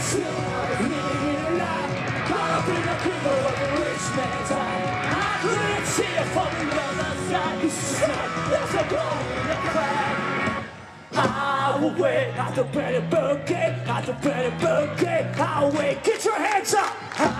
a Caught in of a rich man's I couldn't see it from the other side. It's time to go. I will win. I'll wait at the better better I'll wait, get your hands up! I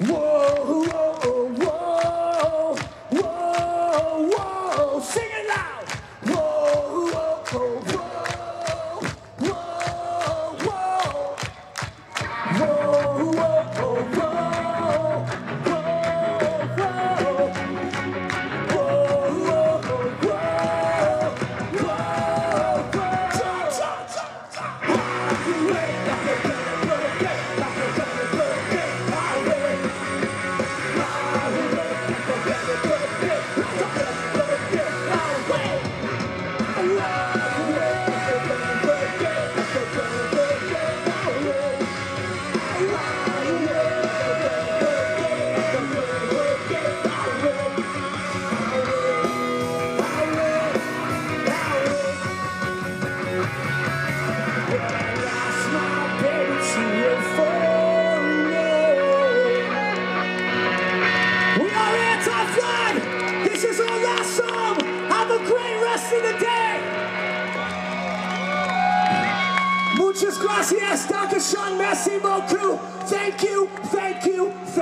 Whoa, whoa, whoa, whoa, whoa, sing it! This is our last song. Have a great rest of the day. Muchas gracias, Dankeschön, merci Moku. Thank you, thank you, thank you.